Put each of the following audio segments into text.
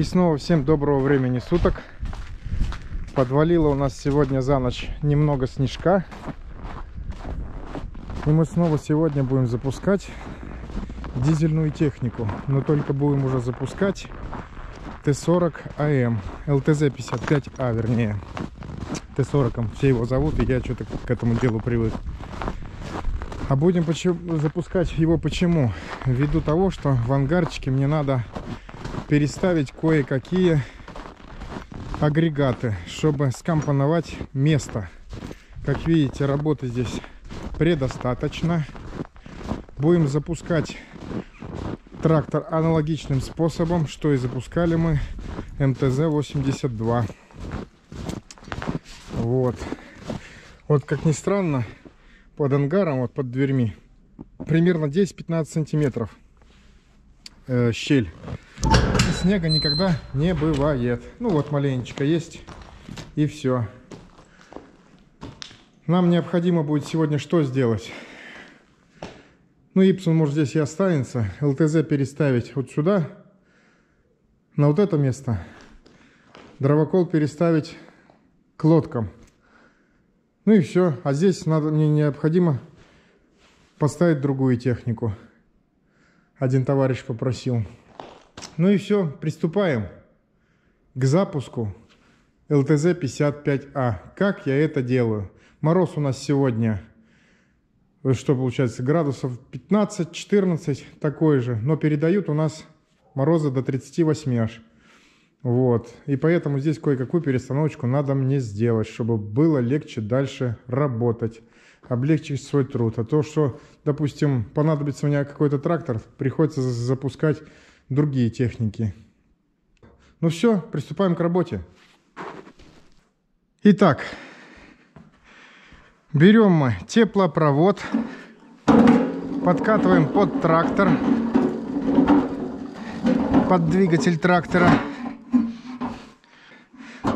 И снова всем доброго времени суток. Подвалило у нас сегодня за ночь немного снежка. И мы снова сегодня будем запускать дизельную технику. Но только будем уже запускать Т-40 АМ. ЛТЗ-55А вернее. Т-40 все его зовут, и я что-то к этому делу привык. А будем почему, запускать его почему? Ввиду того, что в ангарчике мне надо переставить кое-какие агрегаты, чтобы скомпоновать место. Как видите, работы здесь предостаточно. Будем запускать трактор аналогичным способом, что и запускали мы МТЗ-82. Вот. Вот, как ни странно, под ангаром, вот под дверьми, примерно 10-15 сантиметров э, щель. Снега никогда не бывает. Ну вот маленечко есть и все. Нам необходимо будет сегодня что сделать? Ну, Ипсон, может, здесь и останется. ЛТЗ переставить вот сюда, на вот это место. Дровокол переставить к лодкам. Ну и все. А здесь надо, мне необходимо поставить другую технику. Один товарищ попросил. Ну и все, приступаем к запуску ЛТЗ-55А. Как я это делаю? Мороз у нас сегодня, что получается, градусов 15-14, такой же. Но передают у нас морозы до 38 аж. Вот. И поэтому здесь кое-какую перестановочку надо мне сделать, чтобы было легче дальше работать, облегчить свой труд. А то, что, допустим, понадобится у меня какой-то трактор, приходится запускать другие техники. Ну все, приступаем к работе. Итак, берем мы теплопровод, подкатываем под трактор, под двигатель трактора.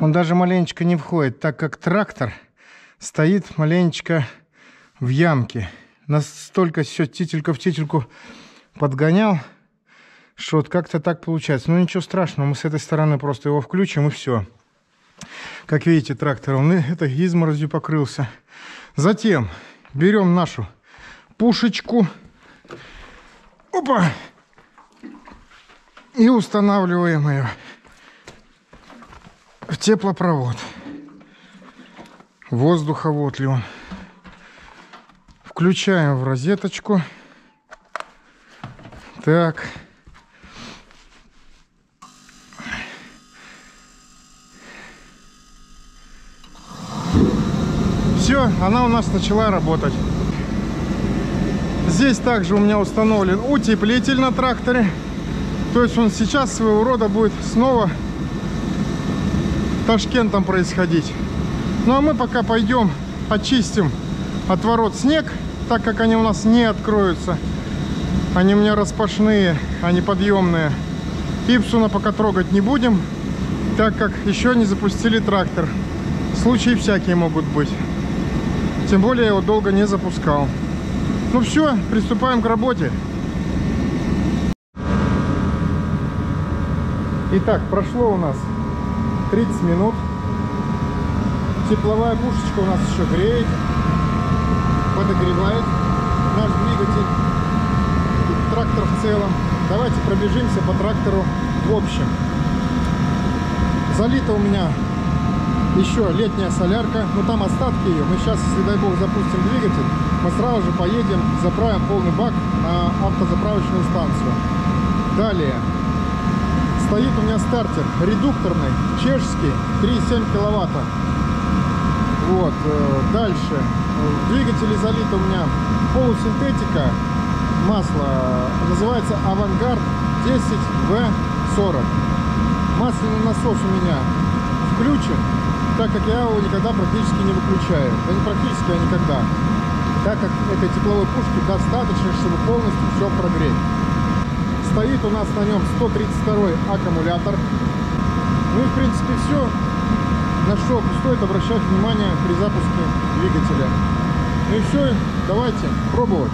Он даже маленечко не входит, так как трактор стоит маленечко в ямке. Настолько все тителька в тительку подгонял, что вот как-то так получается. Ну ничего страшного, мы с этой стороны просто его включим и все. Как видите, трактор, он это изморозью покрылся. Затем берем нашу пушечку. Опа! И устанавливаем ее в теплопровод. Воздуховод ли он. Включаем в розеточку. Так. Все, она у нас начала работать. Здесь также у меня установлен утеплитель на тракторе. То есть он сейчас своего рода будет снова Ташкентом происходить. Ну а мы пока пойдем очистим от ворот снег, так как они у нас не откроются. Они у меня распашные, они подъемные. Ипсуна пока трогать не будем, так как еще не запустили трактор. Случаи всякие могут быть. Тем более я его долго не запускал. Ну все, приступаем к работе. Итак, прошло у нас 30 минут. Тепловая пушечка у нас еще греет, подогревает наш двигатель, трактор в целом. Давайте пробежимся по трактору в общем. Залита у меня еще летняя солярка, но там остатки ее. Мы сейчас, если дай бог, запустим двигатель, мы сразу же поедем, заправим полный бак на автозаправочную станцию. Далее, стоит у меня стартер редукторный, чешский, 3,7 киловатта. Вот, э, дальше. В двигателе залито у меня полусинтетика масло, называется Авангард 10В40. Масляный насос у меня включен, так как я его никогда практически не выключаю. Да не практически, а никогда. Так как этой тепловой пушки достаточно, чтобы полностью все прогреть. Стоит у нас на нем 132 аккумулятор. Ну и в принципе все, на что стоит обращать внимание при запуске двигателя. Ну и все, давайте пробовать.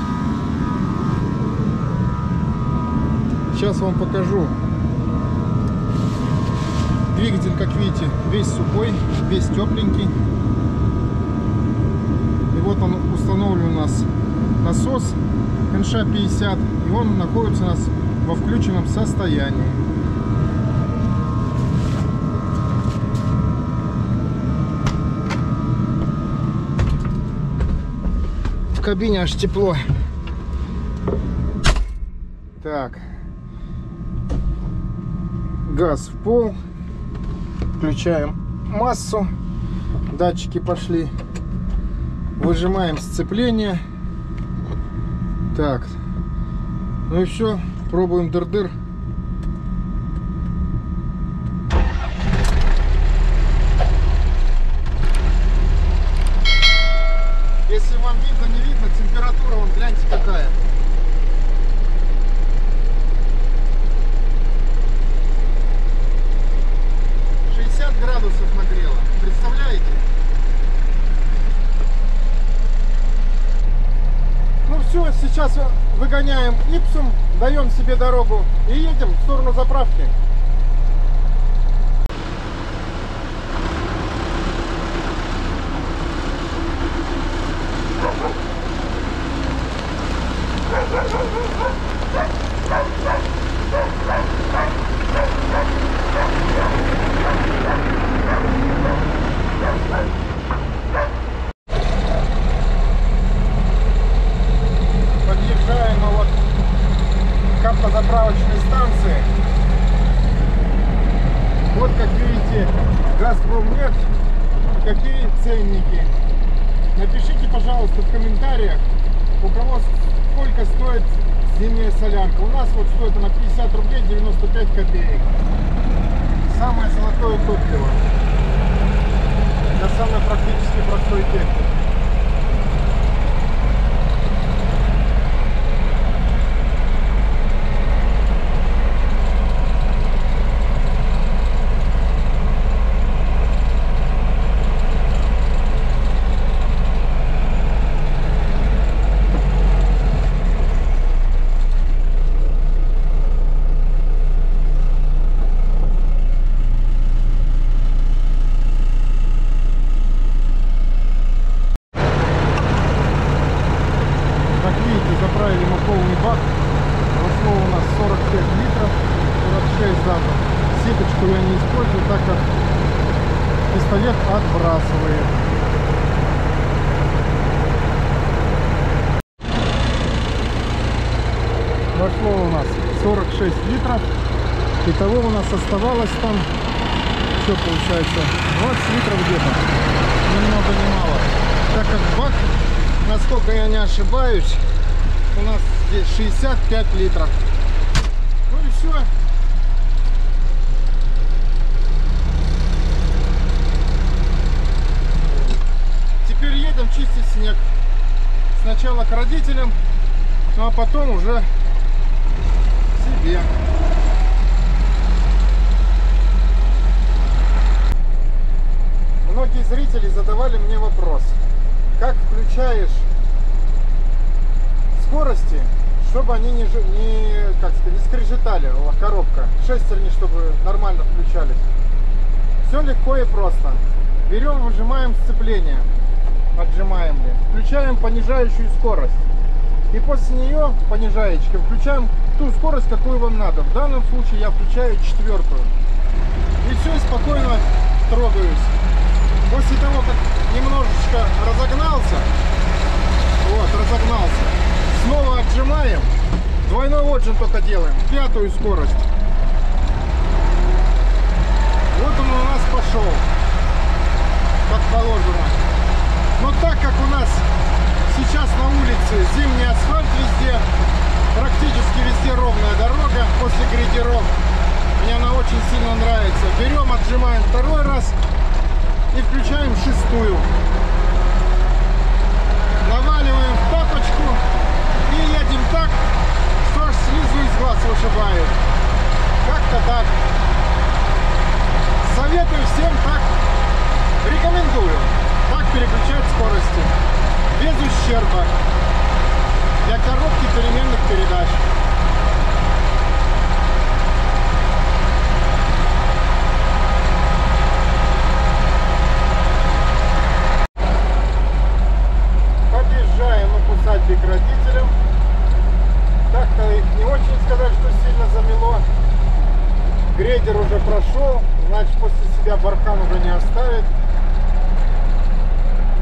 Сейчас вам покажу Двигатель, как видите, весь сухой, весь тепленький. И вот он установлен у нас насос НШ-50. И он находится у нас во включенном состоянии. В кабине аж тепло. Так. Газ в пол. Включаем массу. Датчики пошли. Выжимаем сцепление. Так. Ну и все. Пробуем дыр-дыр. Если вам видно, не видно, температура, вон, гляньте какая. Шестьдесят градусов нагрело. Представляете? Ну все, сейчас выгоняем Ипсум, даем себе дорогу и едем в сторону заправки. Подъезжаем мы вот к автозаправочной станции. Вот как видите, Газпромнефть, какие ценники. Напишите, пожалуйста, в комментариях, у кого сколько стоит зимняя солярка. У нас вот стоит она 50 рублей 95 копеек. Самое золотое топливо. Для самой практически простой техники. Как видите, заправили мы полный бак. Вошло у нас 45 литров, 46 запах. Сеточку я не использую, так как пистолет отбрасывает. Вошло у нас 46 литров. Итого у нас оставалось там, что получается, 20 литров где-то. Ни много ни мало. Так как бак насколько я не ошибаюсь, у нас здесь 65 литров. Ну и все. Теперь едем чистить снег. Сначала к родителям, ну а потом уже себе. Многие зрители задавали мне вопрос как включаешь скорости, чтобы они не, не, как сказать, не скрежетали, коробка, шестерни, чтобы нормально включались. Все легко и просто. Берем, выжимаем сцепление, отжимаем ли, включаем понижающую скорость. И после нее, понижаечкой, включаем ту скорость, какую вам надо. В данном случае я включаю четвертую. И все, спокойно трогаюсь. После того, как немножечко разогнался, вот, разогнался, снова отжимаем, двойной отжим только делаем, пятую скорость. Вот он у нас пошел, как положено. Но так как у нас сейчас на улице зимний асфальт везде, практически везде ровная дорога после грейдеров, мне она очень сильно нравится. Берем, отжимаем второй раз и включаем шестую. Наваливаем в тапочку и едем так, что аж слезу из глаз вышибает. Как-то так. Советую всем так, рекомендую, так переключать скорости. Без ущерба для коробки переменных передач. Подъезжаем опускатель к родителям. Так-то не очень сказать, что сильно замело. Грейдер уже прошел, значит после себя бархан уже не оставит.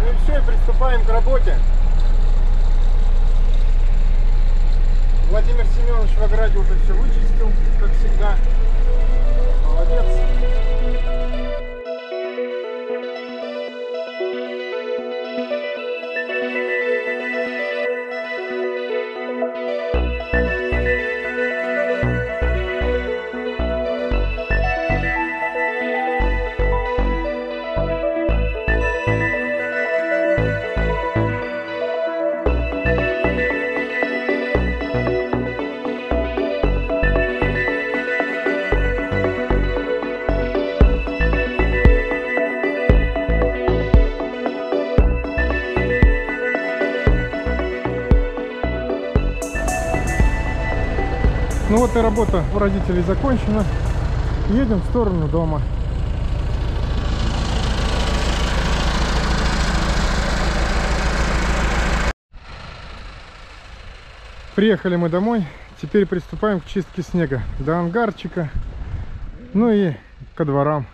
Ну и все, и приступаем к работе. Владимир Семенович в ограде уже все вычистил, как всегда. Молодец. Ну вот и работа у родителей закончена. Едем в сторону дома. Приехали мы домой. Теперь приступаем к чистке снега. До ангарчика. Ну и ко дворам.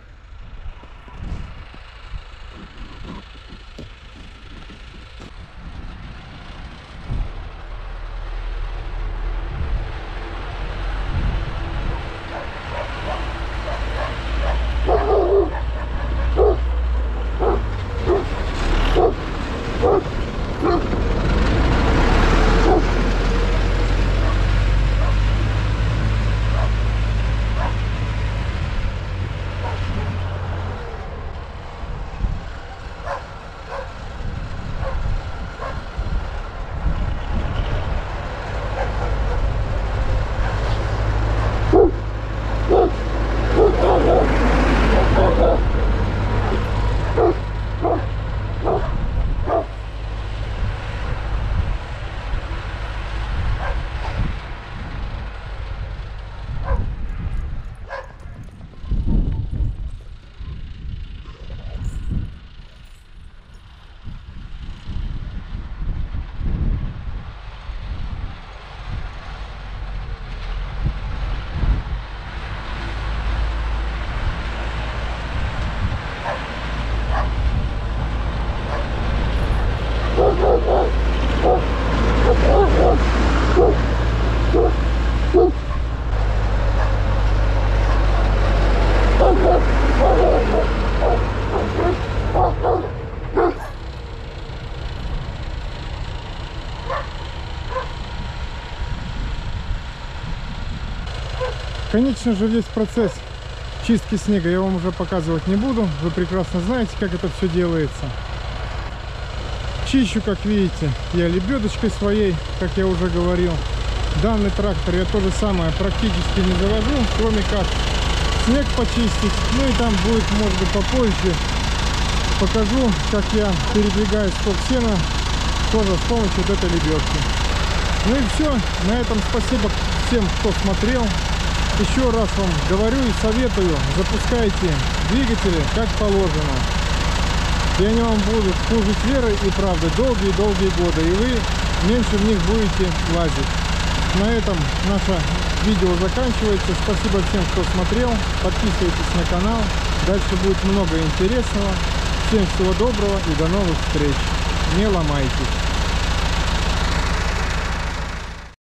Конечно же, весь процесс чистки снега я вам уже показывать не буду. Вы прекрасно знаете, как это все делается. Чищу, как видите, я лебедочкой своей, как я уже говорил. Данный трактор я то же самое практически не завожу, кроме как снег почистить. Ну и там будет, может быть, попозже покажу, как я передвигаю сток сена тоже с помощью вот этой лебедки. Ну и все. На этом спасибо всем, кто смотрел. Еще раз вам говорю и советую, запускайте двигатели как положено. И они вам будут служить верой и правдой долгие-долгие годы. И вы меньше в них будете лазить. На этом наше видео заканчивается. Спасибо всем, кто смотрел. Подписывайтесь на канал. Дальше будет много интересного. Всем всего доброго и до новых встреч. Не ломайтесь.